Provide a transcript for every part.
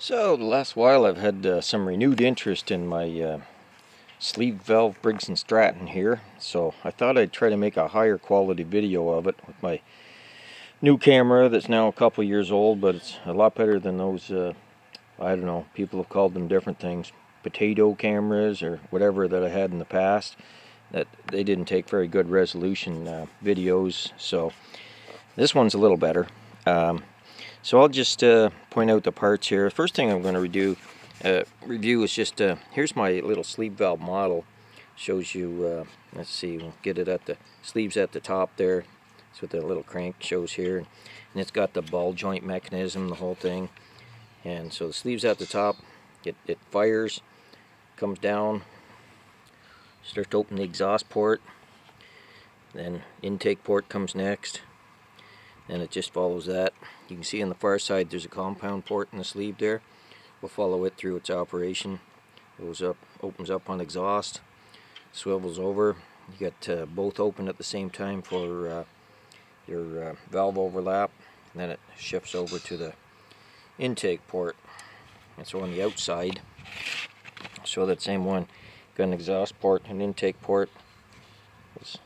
So the last while I've had uh, some renewed interest in my uh, sleeve valve Briggs & Stratton here so I thought I'd try to make a higher quality video of it with my new camera that's now a couple years old but it's a lot better than those uh, I don't know people have called them different things potato cameras or whatever that I had in the past that they didn't take very good resolution uh, videos so this one's a little better. Um, so I'll just uh, point out the parts here. First thing I'm going to do, uh, review is just, uh, here's my little sleeve valve model. Shows you, uh, let's see, we'll get it at the, sleeves at the top there. That's what the little crank shows here. And it's got the ball joint mechanism, the whole thing. And so the sleeves at the top, it, it fires, comes down, starts to open the exhaust port. Then intake port comes next and it just follows that. You can see on the far side there's a compound port in the sleeve there. We'll follow it through its operation. Goes up, opens up on exhaust, swivels over. You got uh, both open at the same time for uh, your uh, valve overlap. And then it shifts over to the intake port. And so on the outside, show that same one. Got an exhaust port, an intake port. It's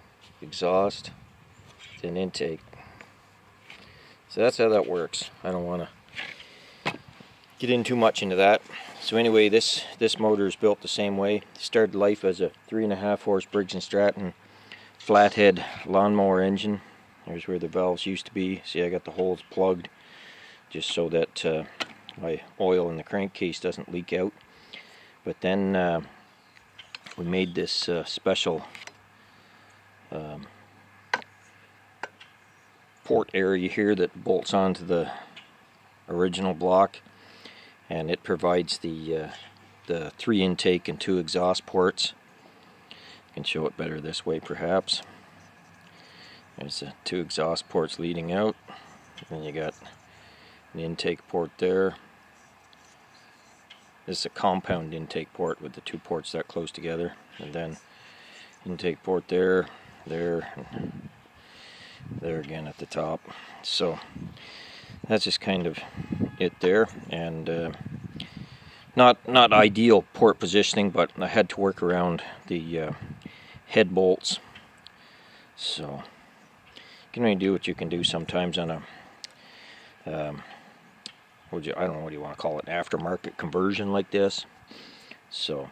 exhaust, then intake. So that's how that works. I don't want to get in too much into that. So anyway, this this motor is built the same way. started life as a three and a half horse Briggs & Stratton flathead lawnmower engine. There's where the valves used to be. See, I got the holes plugged just so that uh, my oil in the crankcase doesn't leak out. But then uh, we made this uh, special um, port area here that bolts onto the original block. And it provides the uh, the three intake and two exhaust ports. I can show it better this way perhaps. There's the two exhaust ports leading out. Then you got an intake port there. This is a compound intake port with the two ports that close together. And then intake port there there there again at the top. So that's just kind of it there. And uh, not not ideal port positioning but I had to work around the uh, head bolts. So you can only do what you can do sometimes on a um, you, I don't know what do you want to call it aftermarket conversion like this. So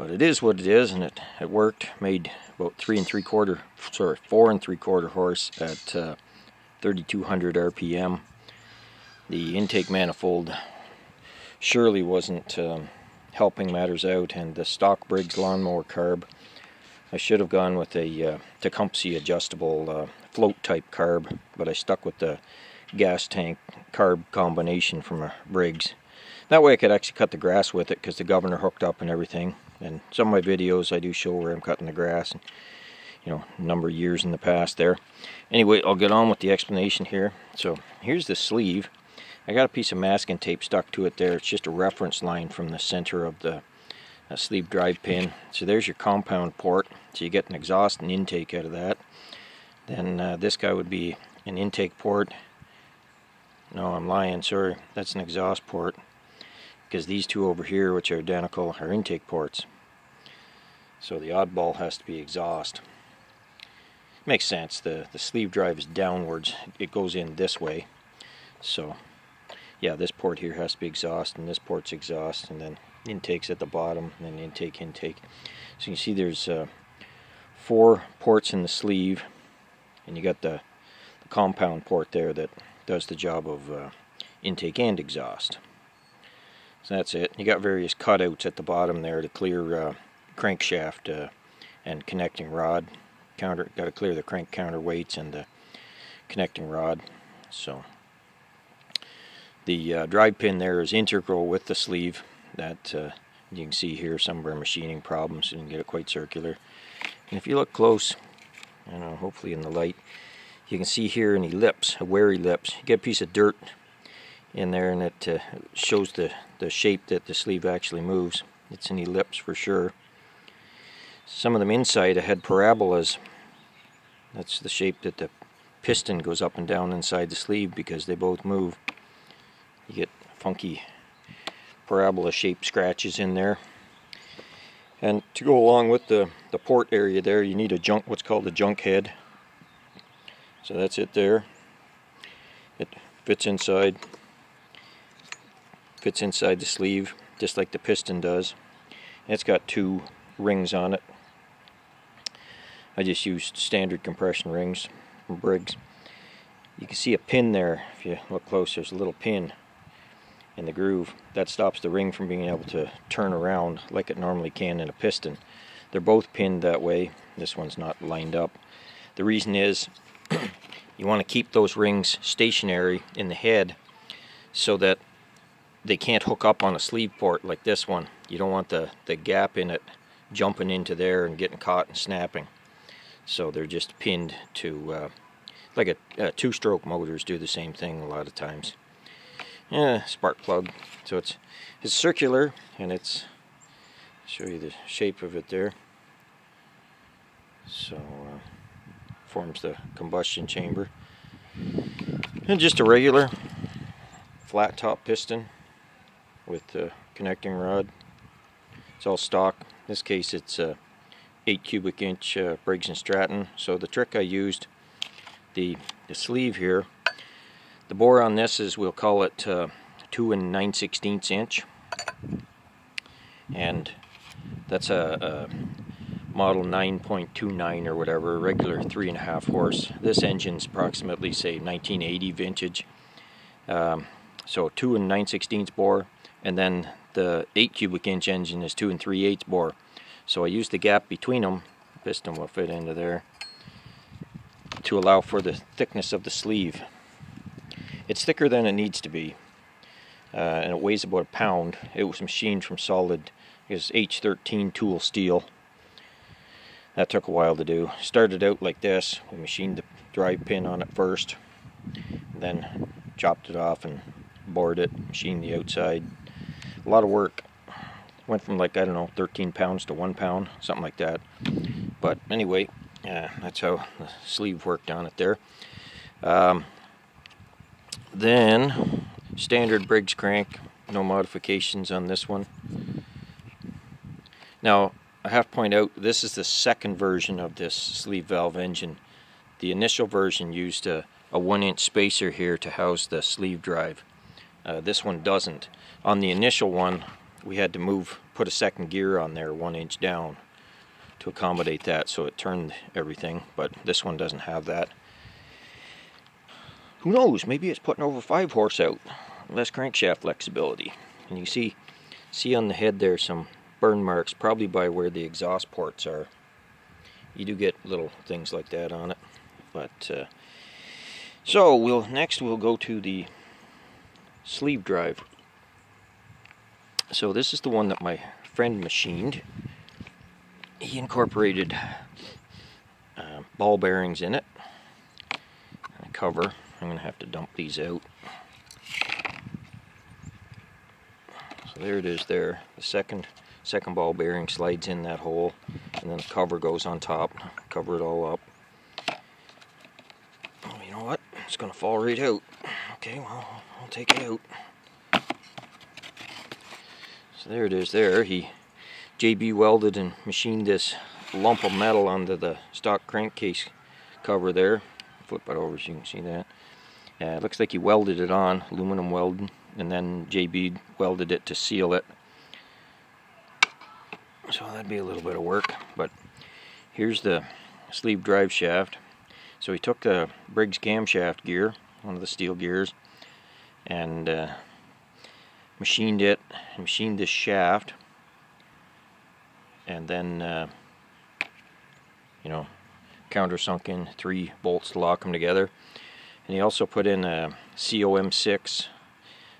but it is what it is, and it, it worked. Made about three and three quarter, sorry, four and three quarter horse at uh, 3200 RPM. The intake manifold surely wasn't um, helping matters out, and the stock Briggs lawnmower carb. I should have gone with a uh, Tecumseh adjustable uh, float type carb, but I stuck with the gas tank carb combination from a Briggs. That way I could actually cut the grass with it because the governor hooked up and everything and some of my videos I do show where I'm cutting the grass and you know number of years in the past there. Anyway I'll get on with the explanation here. So here's the sleeve. I got a piece of masking tape stuck to it there. It's just a reference line from the center of the uh, sleeve drive pin. So there's your compound port. So you get an exhaust and intake out of that. Then uh, this guy would be an intake port. No I'm lying. Sorry. That's an exhaust port because these two over here which are identical are intake ports. So the oddball has to be exhaust. Makes sense. The the sleeve drive is downwards. It goes in this way. So yeah this port here has to be exhaust and this port's exhaust and then intakes at the bottom and then intake intake. So you can see there's uh, four ports in the sleeve and you got the, the, compound port there that does the job of uh, intake and exhaust so that's it. You got various cutouts at the bottom there to clear uh, crankshaft uh, and connecting rod. Counter got to clear the crank counterweights and the connecting rod. So the uh, drive pin there is integral with the sleeve. That uh, you can see here some of our machining problems. Can get it quite circular. And if you look close, I know, hopefully in the light, you can see here an ellipse, a wear ellipse. You get a piece of dirt in there and it uh, shows the, the shape that the sleeve actually moves. It's an ellipse for sure. Some of them inside I had parabolas. That's the shape that the piston goes up and down inside the sleeve because they both move. You get funky parabola shaped scratches in there. And to go along with the, the port area there, you need a junk, what's called a junk head. So that's it there. It fits inside, fits inside the sleeve, just like the piston does. And it's got two rings on it. I just used standard compression rings from Briggs. You can see a pin there, if you look close, there's a little pin in the groove. That stops the ring from being able to turn around like it normally can in a piston. They're both pinned that way. This one's not lined up. The reason is you want to keep those rings stationary in the head so that they can't hook up on a sleeve port like this one. You don't want the, the gap in it jumping into there and getting caught and snapping. So they're just pinned to, uh, like a, a two-stroke motors do the same thing a lot of times yeah, spark plug. So it's it's circular and it's show you the shape of it there. So uh, forms the combustion chamber. And just a regular flat top piston with the connecting rod. It's all stock. In this case it's a 8 cubic inch uh, Briggs & Stratton. So the trick I used, the, the sleeve here, the bore on this is, we'll call it uh, 2 and 9 16 inch. And that's a, a model 9.29 or whatever, regular 3.5 horse. This engine's approximately, say, 1980 vintage. Um, so 2 and 9 16 bore, and then the 8 cubic inch engine is 2 and 3 8 bore. So I use the gap between them, piston will fit into there, to allow for the thickness of the sleeve. It's thicker than it needs to be, uh, and it weighs about a pound. It was machined from solid is H13 tool steel. That took a while to do. Started out like this. We machined the drive pin on it first, then chopped it off and bored it, machined the outside. A lot of work. Went from like, I don't know, 13 pounds to one pound, something like that. But anyway, uh, that's how the sleeve worked on it there. Um, then, standard Briggs crank, no modifications on this one. Now, I have to point out, this is the second version of this sleeve valve engine. The initial version used a, a one inch spacer here to house the sleeve drive. Uh, this one doesn't. On the initial one, we had to move, put a second gear on there one inch down to accommodate that so it turned everything, but this one doesn't have that. Who knows, maybe it's putting over 5 horse out. Less crankshaft flexibility. And you see, see on the head there some burn marks, probably by where the exhaust ports are. You do get little things like that on it. But, uh, so we'll next we'll go to the sleeve drive. So this is the one that my friend machined. He incorporated uh, ball bearings in it, and a cover, I'm going to have to dump these out. So there it is there. The second second ball bearing slides in that hole and then the cover goes on top. Cover it all up. Oh, you know what? It's going to fall right out. Okay, well, I'll take it out. So there it is there. He JB welded and machined this lump of metal onto the stock crankcase cover there. Flip it over so you can see that. Yeah, it looks like he welded it on, aluminum welding, and then JB welded it to seal it. So that'd be a little bit of work, but here's the sleeve drive shaft. So he took the Briggs camshaft gear, one of the steel gears, and uh, machined it, machined this shaft, and then, uh, you know, countersunk in three bolts to lock them together. And he also put in a COM6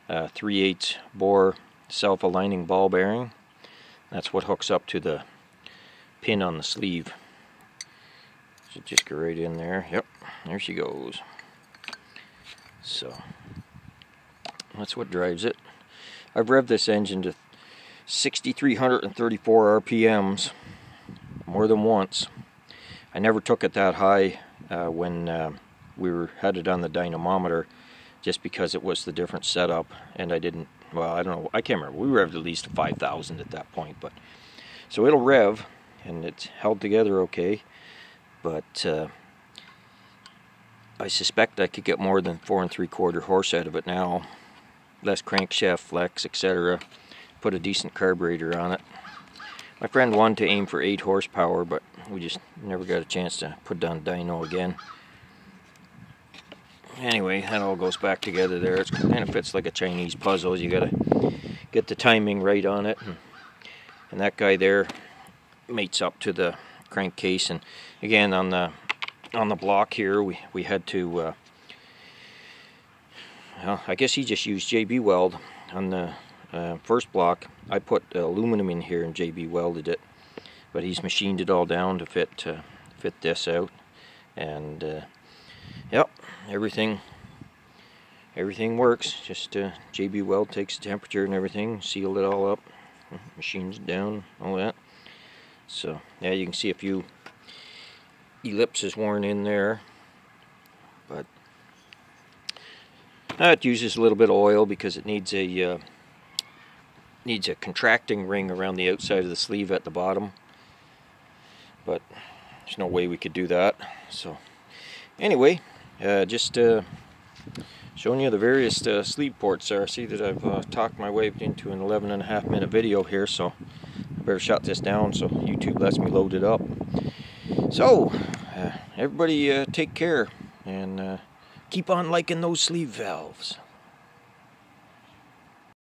uh, 3 8 bore self-aligning ball bearing. That's what hooks up to the pin on the sleeve. Should just go right in there. Yep, there she goes. So that's what drives it. I've revved this engine to 6,334 RPMs more than once. I never took it that high uh, when uh, we were had it on the dynamometer just because it was the different setup and I didn't well I don't know I can't remember we revved at least 5,000 at that point but so it'll rev and it's held together okay but uh, I suspect I could get more than four and three quarter horse out of it now less crankshaft flex etc put a decent carburetor on it my friend wanted to aim for 8 horsepower but we just never got a chance to put down dyno again anyway, that all goes back together there. It kind of fits like a Chinese puzzle. You got to get the timing right on it. And, and, that guy there mates up to the crankcase. And again, on the on the block here, we, we had to, uh, I guess he just used JB Weld on the uh, first block. I put aluminum in here and JB welded it. But he's machined it all down to fit, uh, fit this out. And uh, Yep, everything everything works. Just uh, JB Weld takes the temperature and everything, sealed it all up, machines down, all that. So yeah, you can see a few ellipses worn in there, but uh, it uses a little bit of oil because it needs a uh, needs a contracting ring around the outside of the sleeve at the bottom. But there's no way we could do that. So anyway, uh, just uh, showing you the various uh, sleeve ports there. I see that I've uh, talked my way into an 11 and a half minute video here, so I better shut this down so YouTube lets me load it up. So, uh, everybody uh, take care and keep on liking those sleeve valves.